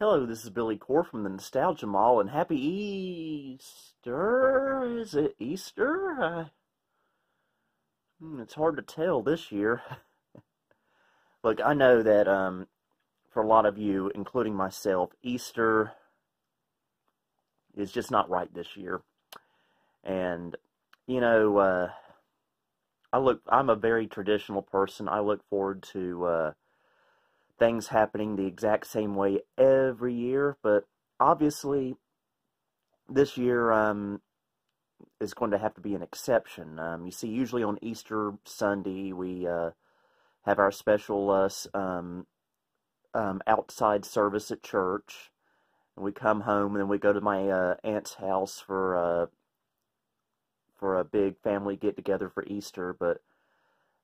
Hello, this is Billy Core from the Nostalgia Mall, and happy Easter. Is it Easter? Hmm, it's hard to tell this year. Look, I know that um, for a lot of you, including myself, Easter is just not right this year. And, you know, uh, I look, I'm a very traditional person. I look forward to, uh, things happening the exact same way every year, but obviously this year um, is going to have to be an exception. Um, you see, usually on Easter Sunday, we uh, have our special uh, um, um, outside service at church, and we come home, and then we go to my uh, aunt's house for uh, for a big family get together for Easter, but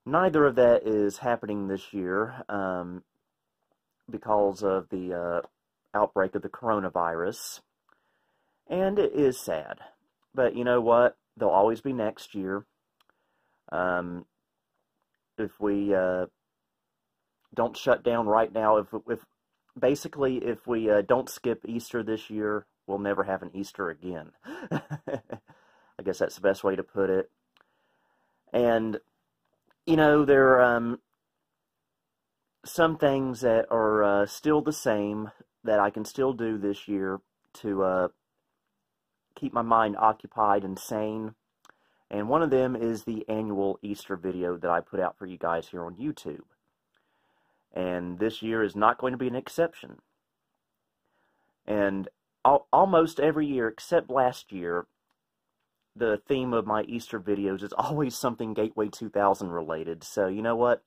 neither of that is happening this year. Um, because of the uh, outbreak of the coronavirus. And it is sad. But you know what? There'll always be next year. Um, if we uh, don't shut down right now, if, if basically if we uh, don't skip Easter this year, we'll never have an Easter again. I guess that's the best way to put it. And you know, there um, some things that are uh, still the same that I can still do this year to uh, keep my mind occupied and sane. And one of them is the annual Easter video that I put out for you guys here on YouTube. And this year is not going to be an exception. And al almost every year, except last year, the theme of my Easter videos is always something Gateway 2000 related. So, you know what?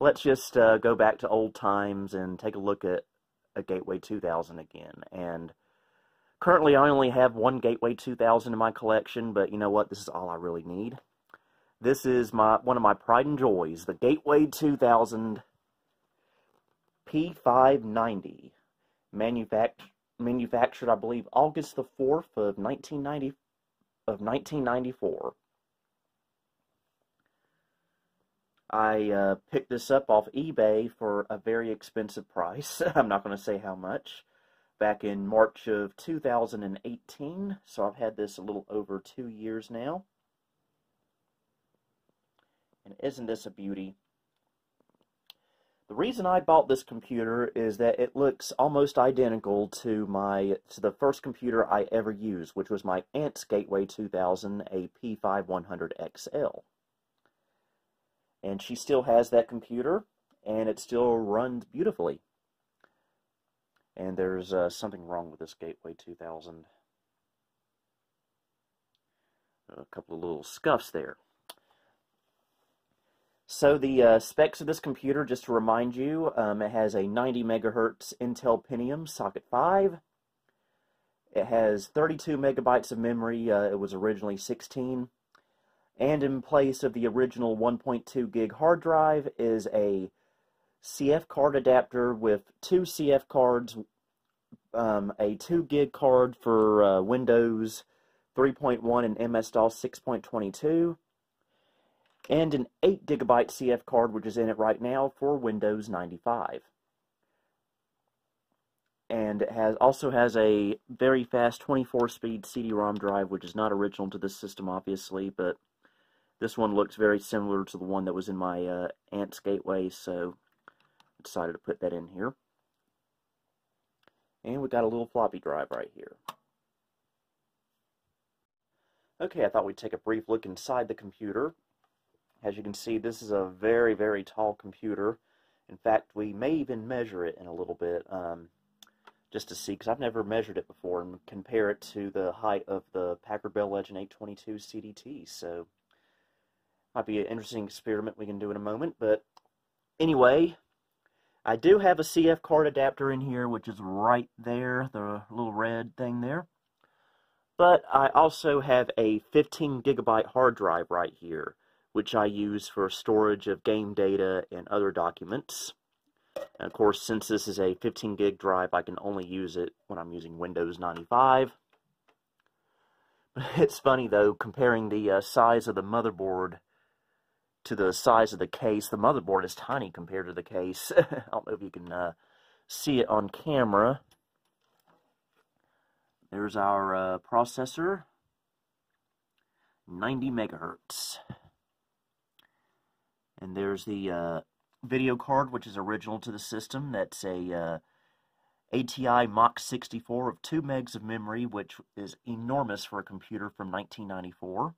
Let's just uh, go back to old times and take a look at a Gateway 2000 again. And currently I only have one Gateway 2000 in my collection, but you know what? This is all I really need. This is my one of my pride and joys, the Gateway 2000 P590, manufact manufactured, I believe, August the 4th of 1990 of 1994. I uh, picked this up off eBay for a very expensive price. I'm not going to say how much. Back in March of 2018. So I've had this a little over two years now. And isn't this a beauty? The reason I bought this computer is that it looks almost identical to my to the first computer I ever used, which was my Aunt's Gateway 2000, a P5100XL and she still has that computer and it still runs beautifully. And there's uh, something wrong with this Gateway 2000 a couple of little scuffs there. So the uh, specs of this computer just to remind you um, it has a 90 megahertz Intel Pentium socket 5 it has 32 megabytes of memory uh, it was originally 16 and in place of the original 1.2 gig hard drive is a CF card adapter with two CF cards, um, a 2 gig card for uh, Windows 3.1 and MS-DOS 6.22, and an 8 gigabyte CF card, which is in it right now, for Windows 95. And it has also has a very fast 24-speed CD-ROM drive, which is not original to this system, obviously, but this one looks very similar to the one that was in my uh, Aunt's Gateway, so I decided to put that in here. And we got a little floppy drive right here. Okay, I thought we'd take a brief look inside the computer. As you can see, this is a very, very tall computer. In fact, we may even measure it in a little bit, um, just to see, because I've never measured it before, and compare it to the height of the Packard Bell Legend 822 CDT. So might be an interesting experiment we can do in a moment. But anyway, I do have a CF card adapter in here, which is right there, the little red thing there. But I also have a 15 gigabyte hard drive right here, which I use for storage of game data and other documents. And of course, since this is a 15 gig drive, I can only use it when I'm using Windows 95. But it's funny, though, comparing the uh, size of the motherboard to the size of the case. The motherboard is tiny compared to the case. I don't know if you can uh, see it on camera. There's our uh, processor, 90 megahertz. And there's the uh, video card, which is original to the system. That's a uh, ATI Mach 64 of 2 megs of memory, which is enormous for a computer from 1994.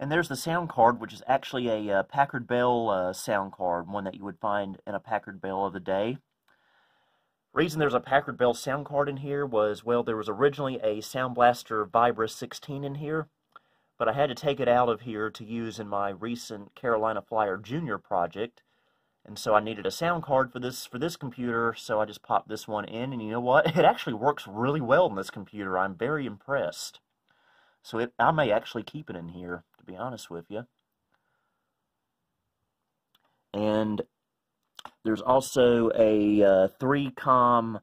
And there's the sound card, which is actually a uh, Packard Bell uh, sound card, one that you would find in a Packard Bell of the day. Reason there's a Packard Bell sound card in here was, well, there was originally a Sound Blaster Vibra 16 in here, but I had to take it out of here to use in my recent Carolina Flyer Junior project, and so I needed a sound card for this for this computer, so I just popped this one in, and you know what? It actually works really well in this computer. I'm very impressed. So it, I may actually keep it in here, be honest with you. And there's also a uh, 3COM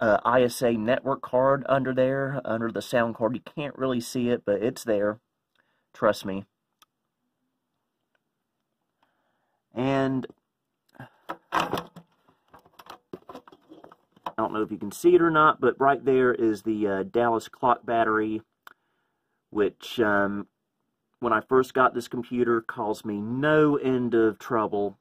uh, ISA network card under there, under the sound card. You can't really see it, but it's there. Trust me. And I don't know if you can see it or not, but right there is the uh, Dallas clock battery, which um, when I first got this computer caused me no end of trouble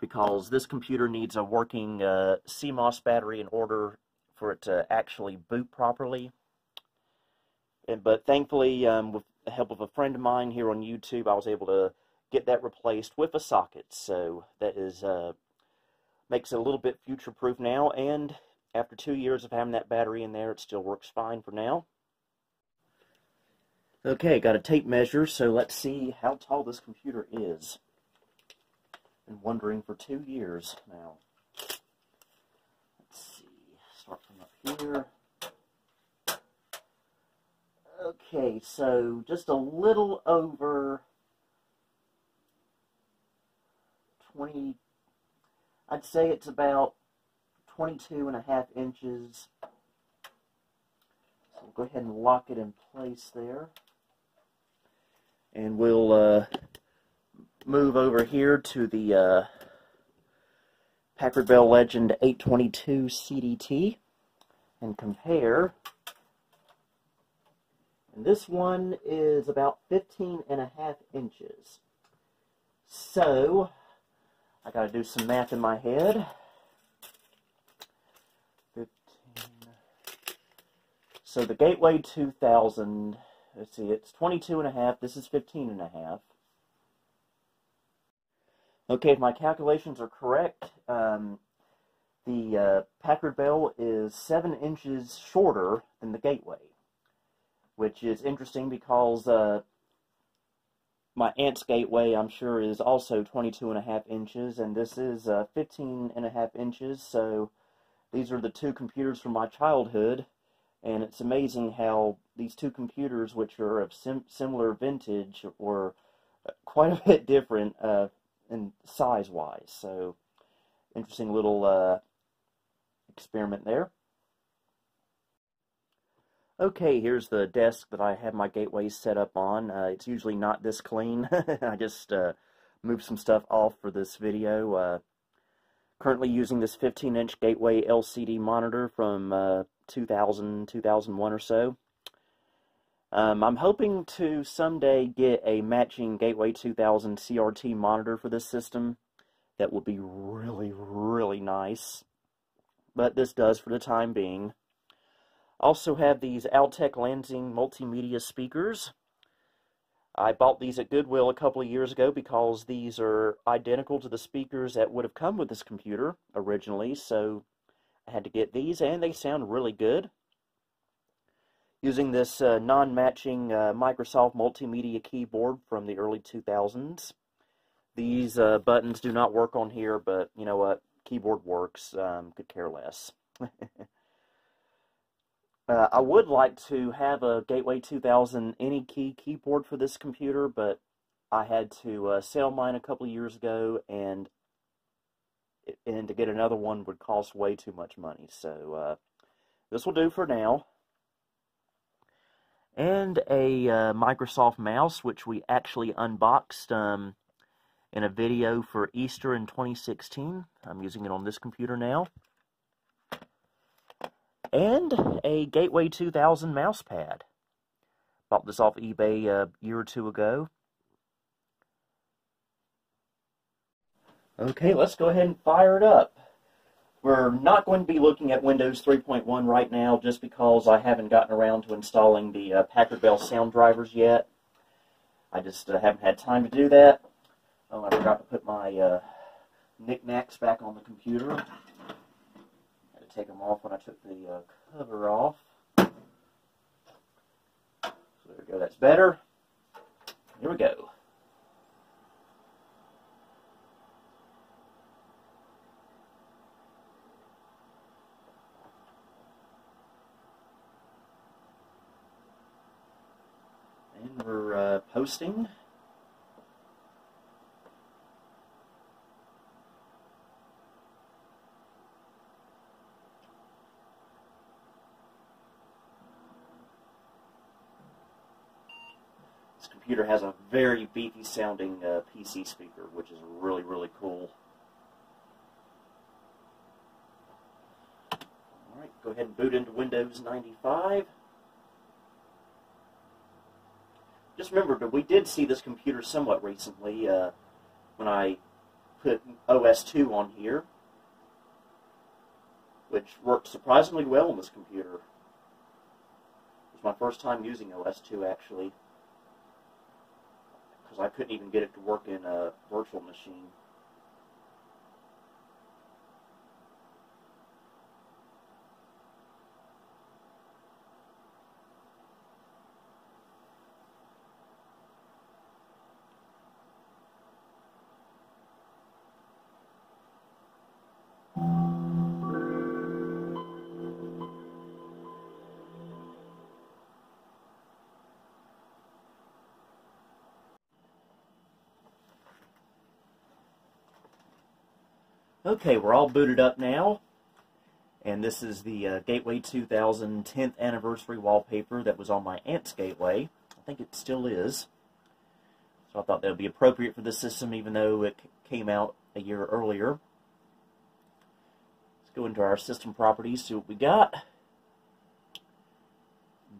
because this computer needs a working uh, CMOS battery in order for it to actually boot properly. And, but thankfully, um, with the help of a friend of mine here on YouTube, I was able to get that replaced with a socket. So that is uh, makes it a little bit future-proof now. And after two years of having that battery in there, it still works fine for now. Okay, got a tape measure, so let's see how tall this computer is. Been wondering for two years now. Let's see, start from up here. Okay, so just a little over 20, I'd say it's about 22 and a half inches. So we'll go ahead and lock it in place there. And we'll uh, move over here to the uh, Packard Bell Legend 822 CDT and compare. And this one is about 15 and a half inches. So, I got to do some math in my head. 15. So the Gateway 2000, let's see, it's 22 and a half. This is 15 and a half. Okay, if my calculations are correct, um, the uh, Packard Bell is 7 inches shorter than the Gateway, which is interesting because uh, my aunt's gateway, I'm sure, is also 22 and a half inches, and this is uh, 15 and a half inches, so these are the two computers from my childhood, and it's amazing how these two computers, which are of sim similar vintage, were uh, quite a bit different uh, in size-wise, so interesting little uh, experiment there. Okay, here's the desk that I have my gateways set up on. Uh, it's usually not this clean. I just uh, moved some stuff off for this video. Uh, currently using this 15-inch Gateway LCD monitor from uh, 2000, 2001 or so. Um, I'm hoping to someday get a matching Gateway 2000 CRT monitor for this system. That would be really, really nice. But this does for the time being. Also have these Altec Lansing multimedia speakers. I bought these at Goodwill a couple of years ago because these are identical to the speakers that would have come with this computer originally, so I had to get these, and they sound really good. Using this uh, non-matching uh, Microsoft multimedia keyboard from the early 2000s. These uh, buttons do not work on here, but you know what? Keyboard works. Um, could care less. Uh, I would like to have a Gateway 2000 AnyKey keyboard for this computer, but I had to uh, sell mine a couple years ago, and and to get another one would cost way too much money. So uh, this will do for now. And a uh, Microsoft mouse, which we actually unboxed um, in a video for Easter in 2016. I'm using it on this computer now. And a Gateway 2000 mouse pad. Bought this off eBay a year or two ago. Okay, let's go ahead and fire it up. We're not going to be looking at Windows 3.1 right now just because I haven't gotten around to installing the uh, Packard Bell sound drivers yet. I just uh, haven't had time to do that. Oh, I forgot to put my uh, knickknacks back on the computer. Had to take them off when I took the uh, cover off. So there we go, that's better. Here we go. And This computer has a very beefy sounding uh, PC speaker, which is really, really cool. Alright, go ahead and boot into Windows 95. Just remember but we did see this computer somewhat recently uh, when I put OS2 on here, which worked surprisingly well on this computer. It was my first time using OS2 actually, because I couldn't even get it to work in a virtual machine. Okay, we're all booted up now. And this is the uh, Gateway 2000 10th anniversary wallpaper that was on my aunt's Gateway. I think it still is. So I thought that would be appropriate for this system even though it came out a year earlier. Let's go into our system properties, see what we got.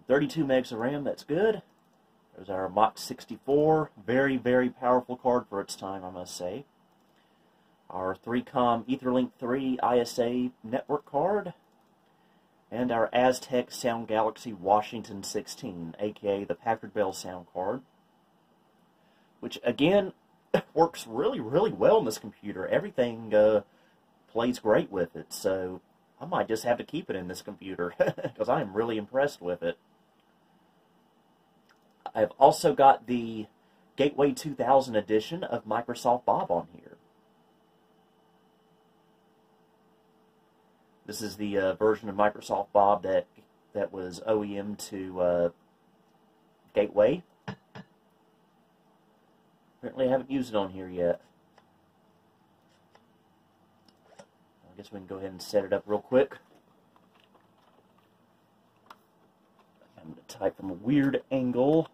32 megs of RAM, that's good. There's our Mach 64, very, very powerful card for its time, I must say our 3COM Etherlink 3 ISA network card, and our Aztech Sound Galaxy Washington 16, aka the Packard Bell sound card, which again works really, really well in this computer. Everything uh, plays great with it, so I might just have to keep it in this computer because I am really impressed with it. I've also got the Gateway 2000 edition of Microsoft Bob on here. This is the uh, version of Microsoft Bob that that was OEM to uh, Gateway. Apparently I haven't used it on here yet. I guess we can go ahead and set it up real quick. I'm going to type from a weird angle.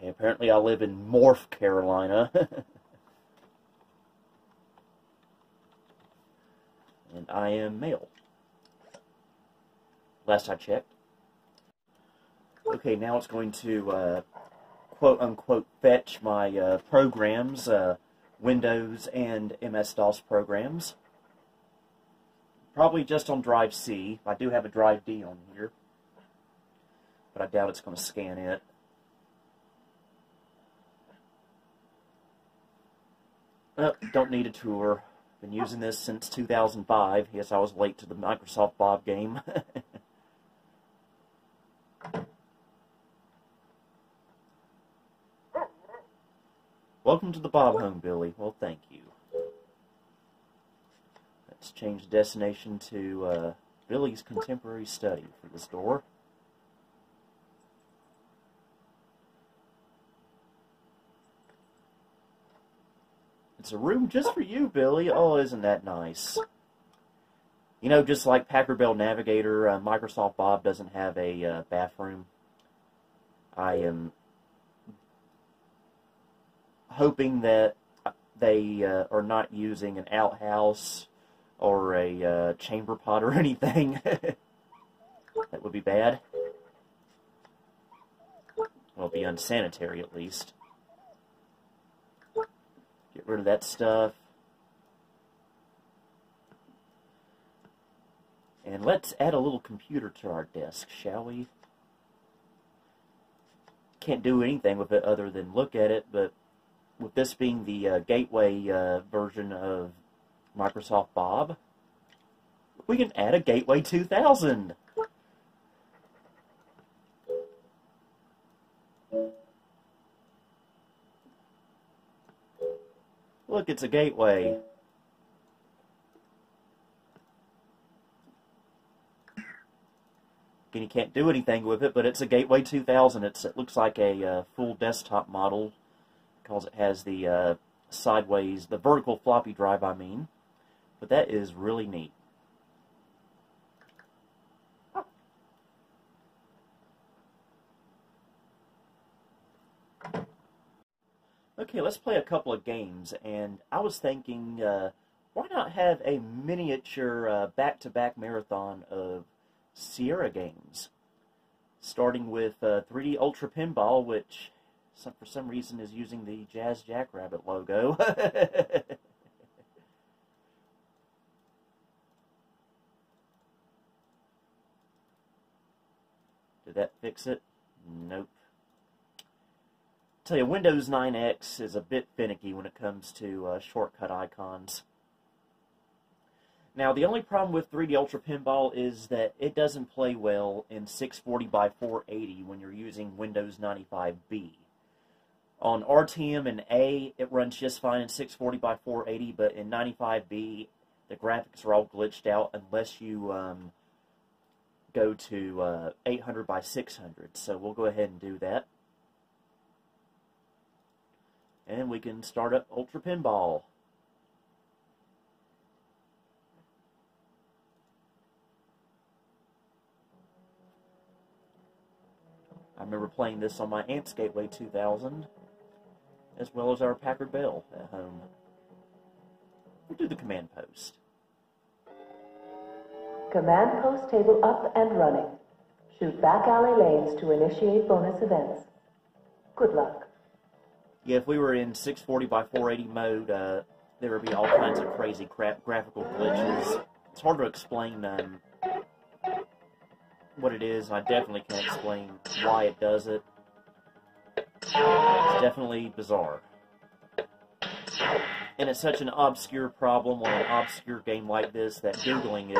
Okay, apparently I live in Morph, Carolina. and I am male. Last I checked. Okay, now it's going to uh, quote unquote fetch my uh, programs, uh, Windows and MS-DOS programs. Probably just on drive C. I do have a drive D on here, but I doubt it's going to scan it. Oh, don't need a tour. Been using this since 2005. Yes, I was late to the Microsoft Bob game. Welcome to the Bob home, Billy. Well, thank you. Let's change the destination to uh, Billy's Contemporary Study for this door. It's a room just for you, Billy. Oh, isn't that nice? You know, just like Packard Bell Navigator, uh, Microsoft Bob doesn't have a uh, bathroom. I am hoping that they uh, are not using an outhouse or a uh, chamber pot or anything. that would be bad. Well, be unsanitary at least. Get rid of that stuff. And let's add a little computer to our desk, shall we? Can't do anything with it other than look at it, but with this being the uh, gateway uh, version of Microsoft Bob, we can add a Gateway 2000. Look, it's a gateway. And you can't do anything with it, but it's a Gateway 2000. It's, it looks like a uh, full desktop model because it has the uh, sideways, the vertical floppy drive, I mean. But that is really neat. Okay, let's play a couple of games, and I was thinking, uh, why not have a miniature uh, back-to-back -back marathon of Sierra games? Starting with uh, 3D Ultra Pinball, which some, for some reason is using the Jazz Jackrabbit logo. Did that fix it? Nope tell you, Windows 9X is a bit finicky when it comes to uh, shortcut icons. Now, the only problem with 3D Ultra Pinball is that it doesn't play well in 640 by 480 when you're using Windows 95B. On RTM and A, it runs just fine in 640 by 480, but in 95B, the graphics are all glitched out unless you um, go to uh, 800 by 600. So we'll go ahead and do that. And we can start up Ultra Pinball. I remember playing this on my Aunt's Gateway 2000, as well as our Packard Bell at home. We'll do the command post. Command post table up and running. Shoot back alley lanes to initiate bonus events. Good luck yeah, if we were in 640 by 480 mode, uh, there would be all kinds of crazy crap graphical glitches. It's hard to explain um, what it is. I definitely can't explain why it does it. It's definitely bizarre. And it's such an obscure problem on an obscure game like this that Googling it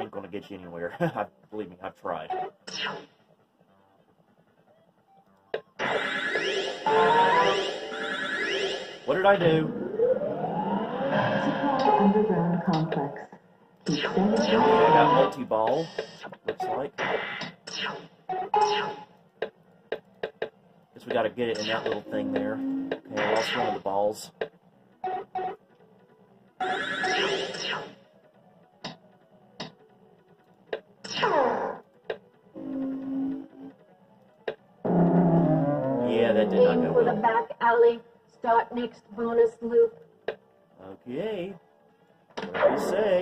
ain't going to get you anywhere. Believe me, I've tried. What did I do? Supply underground complex. I got multi-ball, looks like. Guess we gotta get it in that little thing there. Okay, I lost one of the balls. Yeah, that did not go for the back alley start next bonus loop. Okay. What do you say?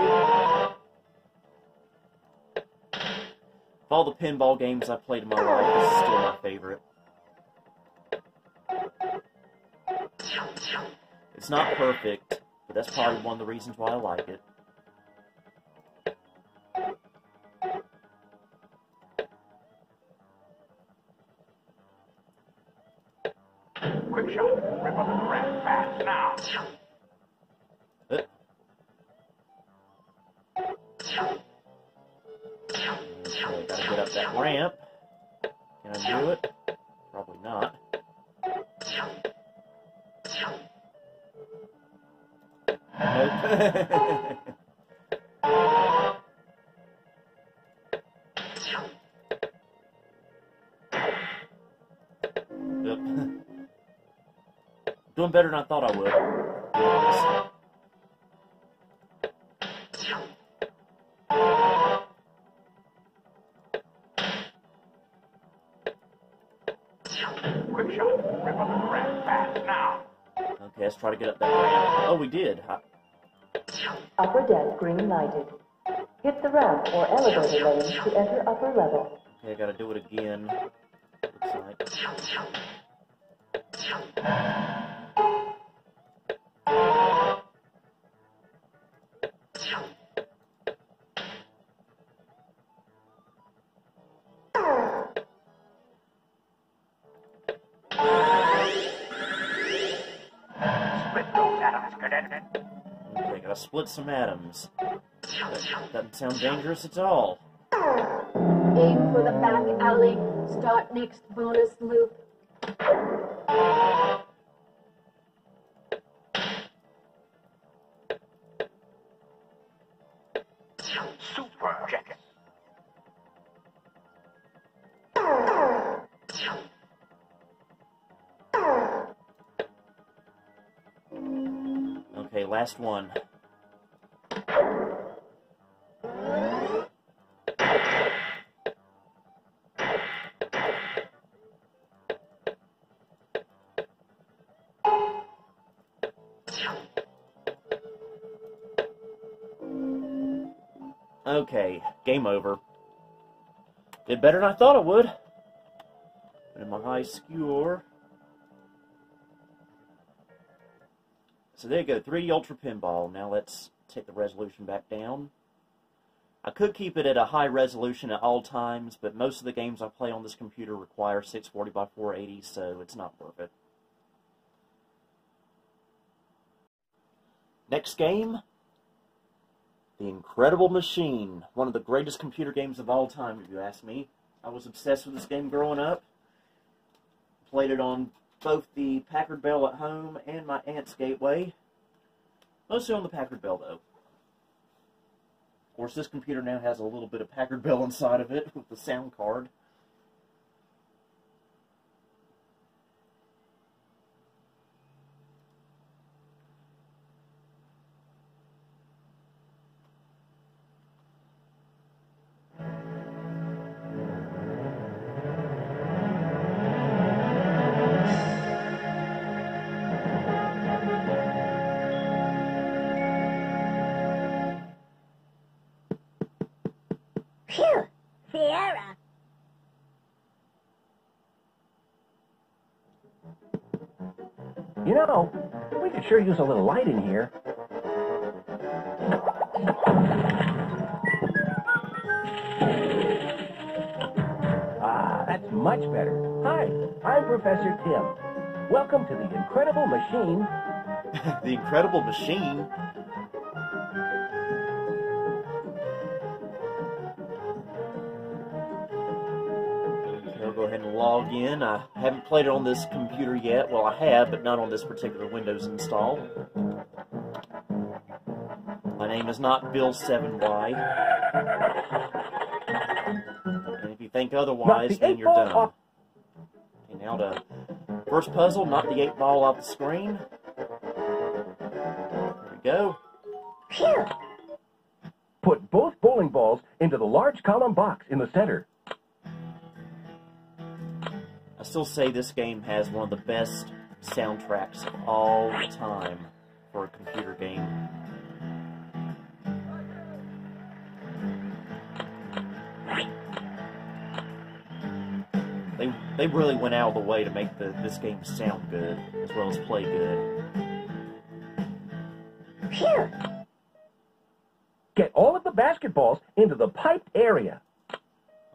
Of all the pinball games I've played in my life, this is still my favorite. It's not perfect, but that's probably one of the reasons why I like it. better than I thought I would. Okay, let's try to get up that ramp. Oh, we did. I... Upper deck green lighted. Hit the ramp or elevator level to enter upper level. Okay, I gotta do it again. Split some atoms. That doesn't sound dangerous at all. Aim for the back alley. Start next bonus loop. Super check. Okay, last one. Okay, game over. Did better than I thought it would. In my high skewer. So there you go, 3 Ultra Pinball. Now let's take the resolution back down. I could keep it at a high resolution at all times, but most of the games I play on this computer require 640 by 480, so it's not worth it. Next game, The Incredible Machine. One of the greatest computer games of all time, if you ask me. I was obsessed with this game growing up. Played it on both the Packard Bell at home and my aunt's Gateway. Mostly on the Packard Bell, though. Of course, this computer now has a little bit of Packard Bell inside of it with the sound card. Know, we could sure use a little light in here. Ah, that's much better. Hi, I'm Professor Tim. Welcome to the Incredible Machine. the Incredible Machine. Log in. I haven't played it on this computer yet. Well, I have, but not on this particular Windows install. My name is not Bill7Y. And if you think otherwise, the then you're. Okay, now to first puzzle, knock the eight ball off the screen. There we go. Phew! Put both bowling balls into the large column box in the center. I still say this game has one of the best soundtracks of all time for a computer game. They, they really went out of the way to make the, this game sound good as well as play good. Phew! Get all of the basketballs into the piped area.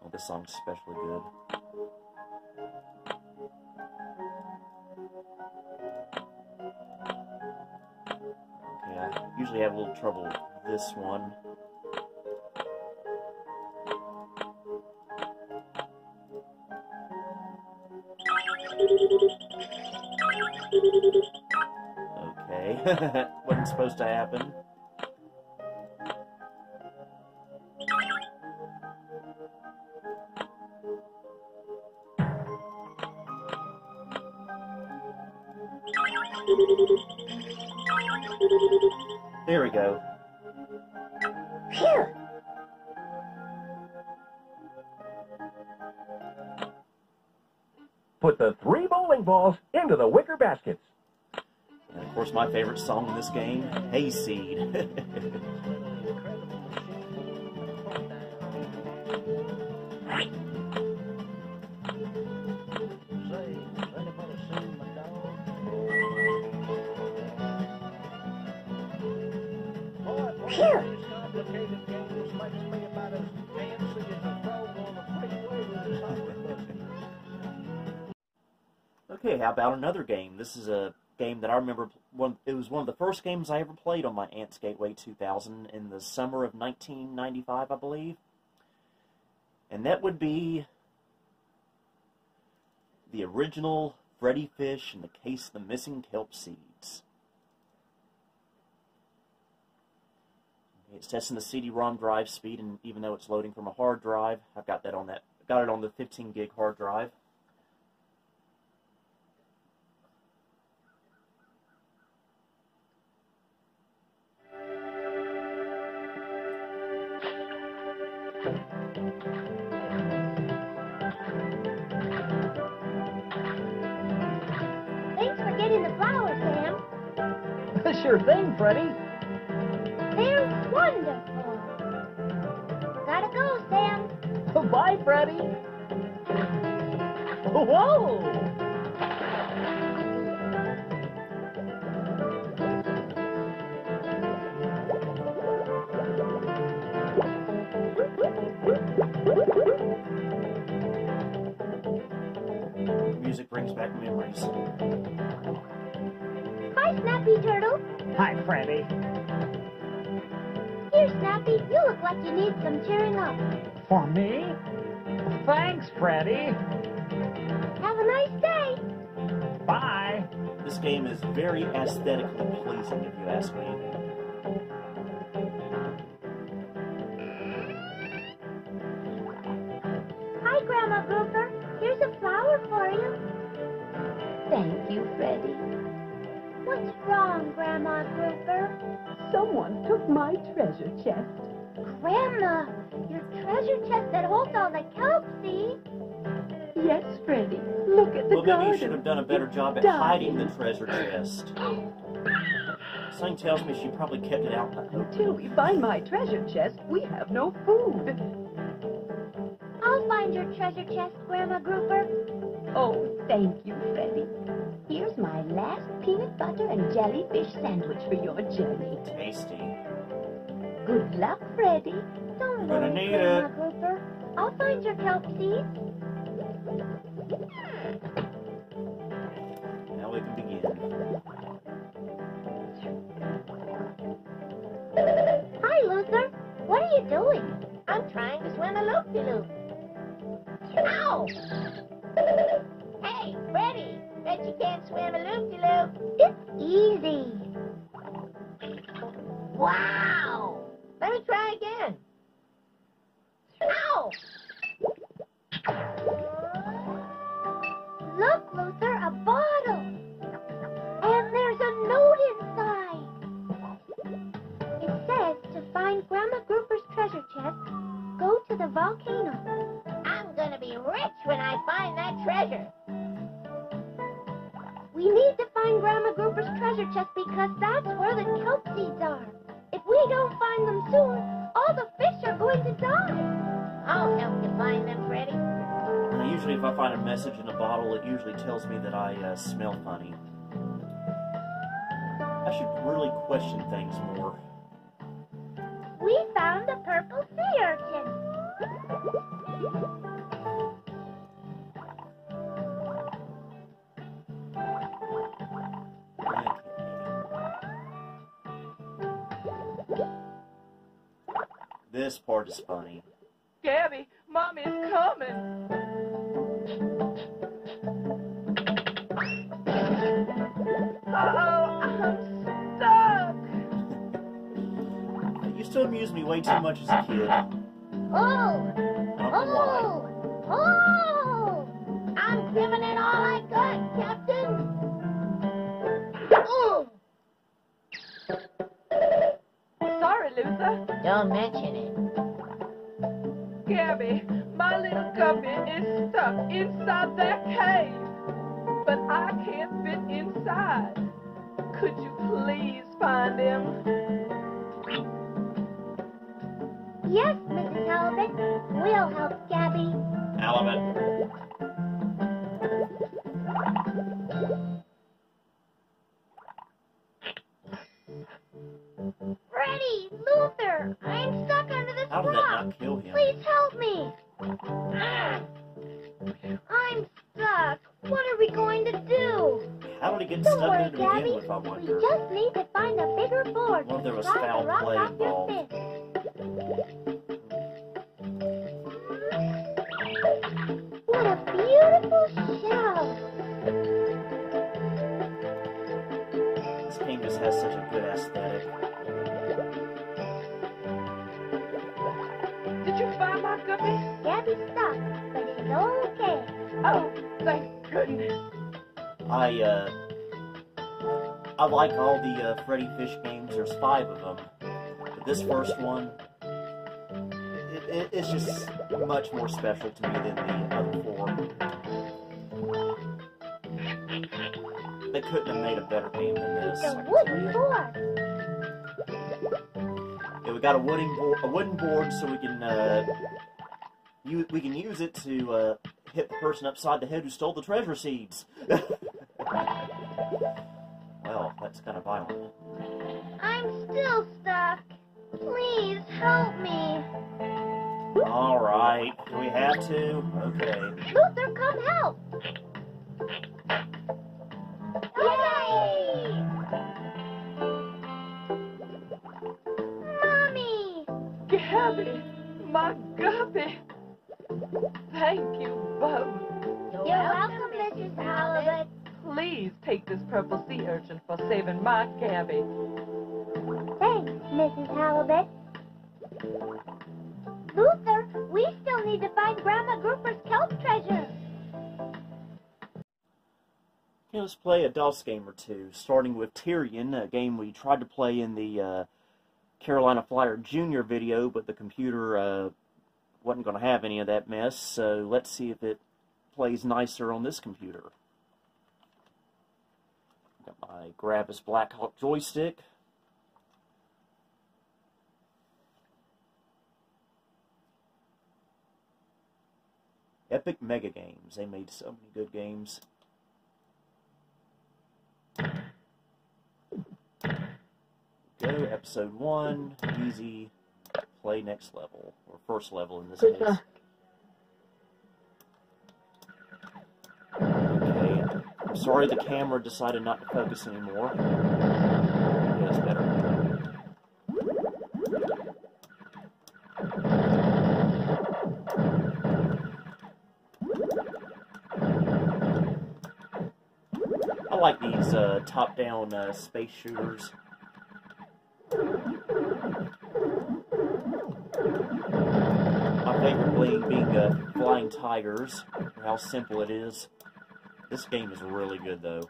Oh, this song's especially good. Okay, I usually have a little trouble with this one. Okay, wasn't supposed to happen. My favorite song in this game, Hayseed. Phew! okay, how about another game? This is a game that I remember. One, it was one of the first games I ever played on my Aunt's Gateway 2000 in the summer of 1995, I believe. And that would be the original Freddy Fish in the case of the missing kelp seeds. It's testing the CD-ROM drive speed, and even though it's loading from a hard drive, I've got that on that. Got it on the 15 gig hard drive. Sure Freddy. They're wonderful. Gotta go, Sam. Bye, Freddy. Whoa! Music brings back memories. Hi, Snappy Turtle. Hi, Freddy. Here, Snappy, you look like you need some cheering up. For me? Thanks, Freddy. Have a nice day. Bye. This game is very aesthetically pleasing, if you ask me. Hi, Grandma Grouper. Here's a flower for you. Thank you, Freddy. What's wrong, Grandma Grouper? Someone took my treasure chest. Grandma, your treasure chest that holds all the kelp seeds. Yes, Freddy. Look at the Well, maybe you should have done a better job at It's hiding the treasure chest. Something tells me she probably kept it out. Until we find my treasure chest, we have no food. I'll find your treasure chest, Grandma Grouper. Oh, thank you, Freddy. Here's my last peanut butter and jellyfish sandwich for your journey. Tasty. Good luck, Freddy. Don't Gonna worry, need Grandma it. Grouper. I'll find your kelp seeds. Now we can begin. Hi, Luther. What are you doing? I'm trying to swim a loop-de-loop. Ow! hey, Freddy, bet you can't swim a loop-de-loop. It's easy. Wow! Let me try again. Ow! Bottle, it usually tells me that I uh, smell funny. I should really question things more. We found a purple sea urchin. This part is funny. Gabby, Mommy's coming. Oh, I'm stuck. It used to amuse me way too much as a kid. I Oh! why. Oh! Oh! I'm giving it all I got, Captain. Oh! Sorry, Luther. Don't mention it. Gabby, my little guppy is stuck inside that cave. But I can't fit inside. Could you please find him? Yes, Mrs. Halibut. We'll help Gabby. Halibut. Five of them. But this first one, it, it, it's just much more special to me than the other four. They couldn't have made a better game than this. The I wooden board. Yeah, we got a wooden board, a wooden board, so we can uh, you, we can use it to uh, hit the person upside the head who stole the treasure seeds. well, that's kind of violent. I'm still stuck. Please help me. All right, do we have to? Okay. Luther, come help. Yay! Mommy! Gabby, my guppy. Thank you both. You're welcome, Mrs. Halibut. Please take this purple sea urchin for saving my Gabby. Mrs. Halibut. Luther, we still need to find Grandma Grouper's kelp treasure. Okay, let's play a DOS game or two, starting with Tyrian, a game we tried to play in the uh, Carolina Flyer Junior video, but the computer uh, wasn't going to have any of that mess, so let's see if it plays nicer on this computer. Got my Gravis Blackhawk joystick. Epic Mega Games. They made so many good games. Go episode one, easy, play next level, or first level in this case. Okay, I'm sorry the camera decided not to focus anymore. Like these uh, top-down uh, space shooters. My favorite being, being uh, Flying Tigers, how simple it is. This game is really good, though.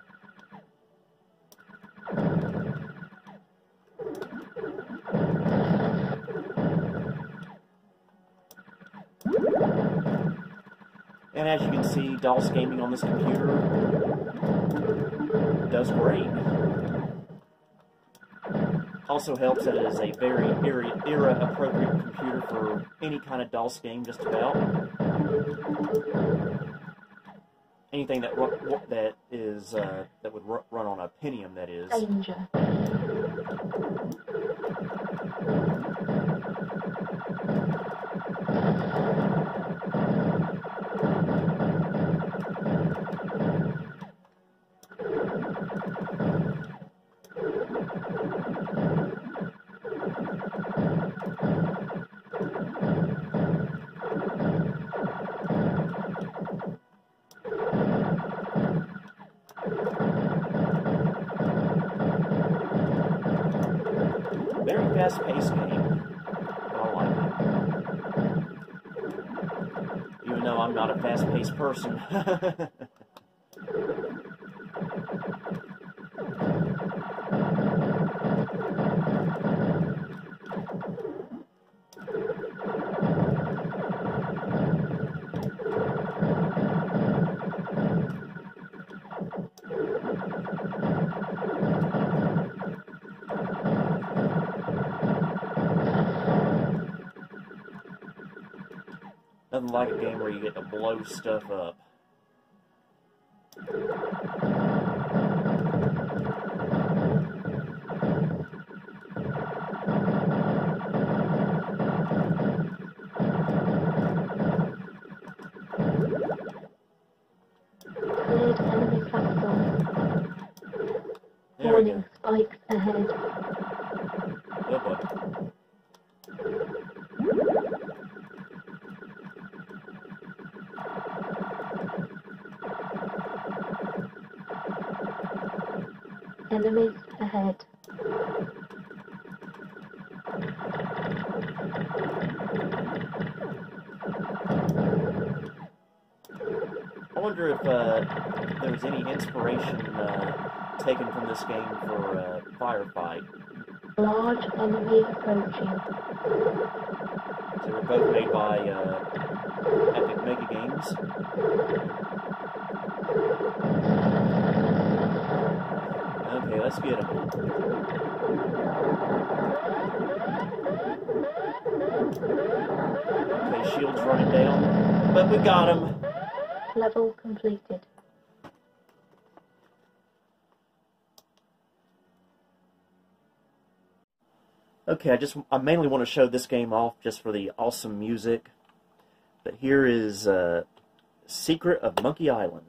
And as you can see, DOS gaming on this computer does great. Also helps that it is a very era- era-appropriate computer for any kind of DOS game, just about. Anything that that is uh, that would run on a Pentium, that is. Danger. A person. like a game where you get to blow stuff up. Down, but we got him. Level completed. Okay, I just I mainly want to show this game off just for the awesome music. But here is uh, Secret of Monkey Island.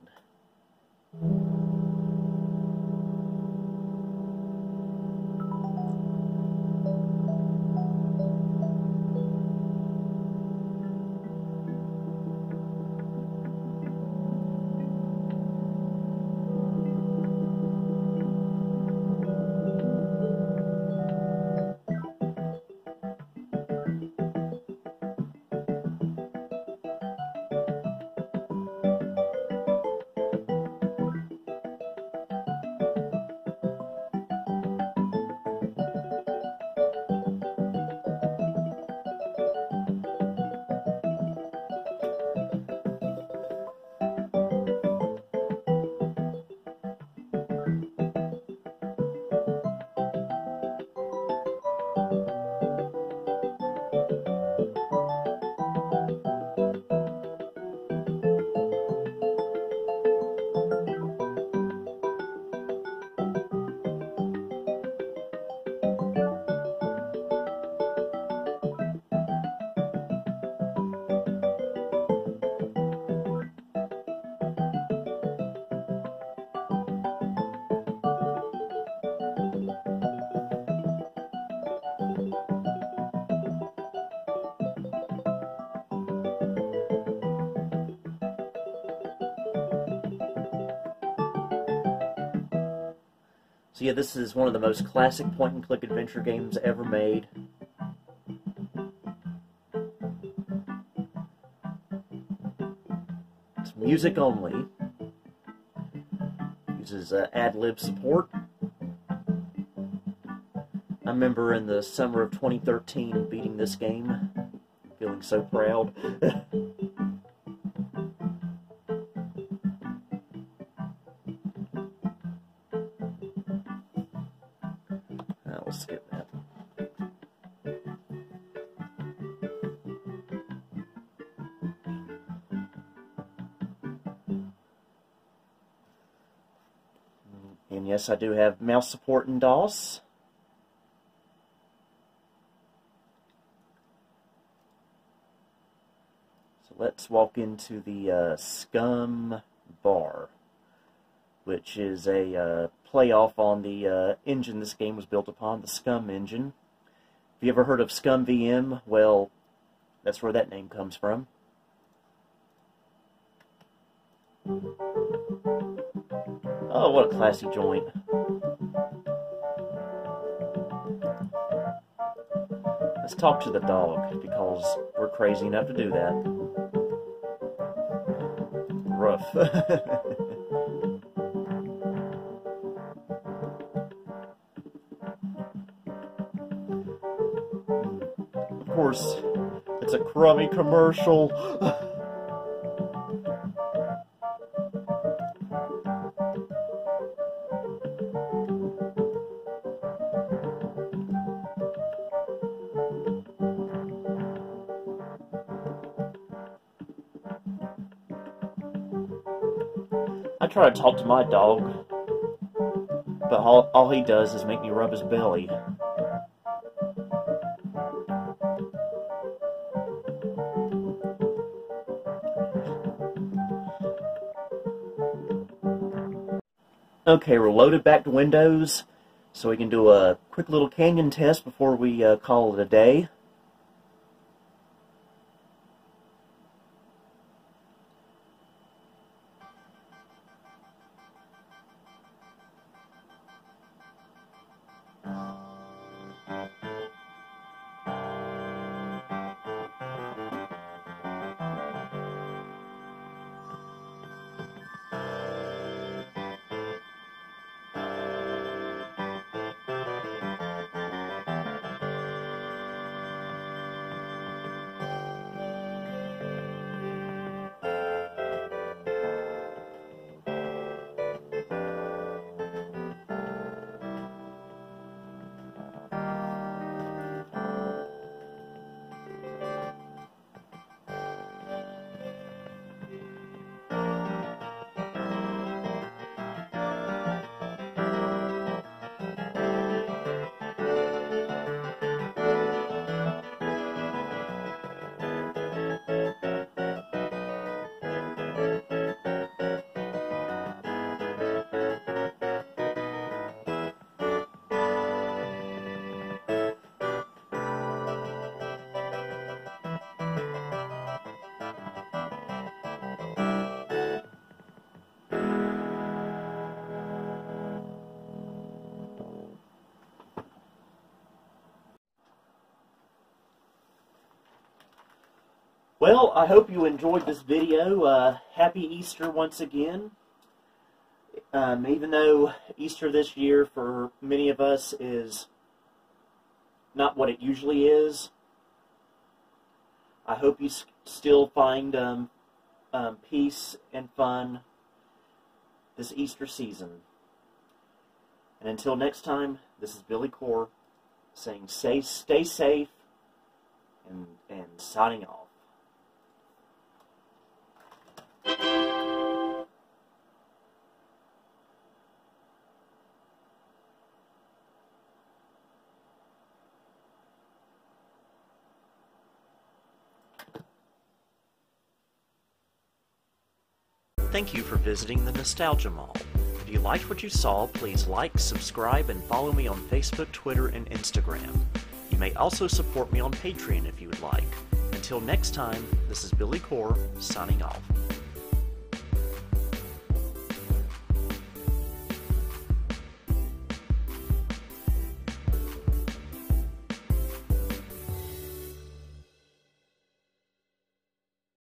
So yeah, this is one of the most classic point-and-click adventure games ever made. It's music only. Uses uh, AdLib support. I remember in the summer of 2013 beating this game, feeling so proud. yes, I do have mouse support in DOS. So let's walk into the uh, SCUMM Bar, which is a uh, playoff on the uh, engine this game was built upon, the SCUMM engine. Have you ever heard of ScummVM? Well, that's where that name comes from. Oh, what a classy joint. Let's talk to the dog, because we're crazy enough to do that. Rough. of course, it's a crummy commercial. try to talk to my dog, but all, all he does is make me rub his belly. Okay, we're loaded back to Windows, so we can do a quick little canyon test before we uh, call it a day. Well, I hope you enjoyed this video. Uh, happy Easter once again. Um, even though Easter this year for many of us is not what it usually is, I hope you still find um, um, peace and fun this Easter season. And until next time, this is Billy Core saying stay, stay safe and, and signing off. Thank you for visiting the Nostalgia Mall. If you liked what you saw, please like, subscribe, and follow me on Facebook, Twitter, and Instagram. You may also support me on Patreon if you would like. Until next time, this is Billy Core, signing off.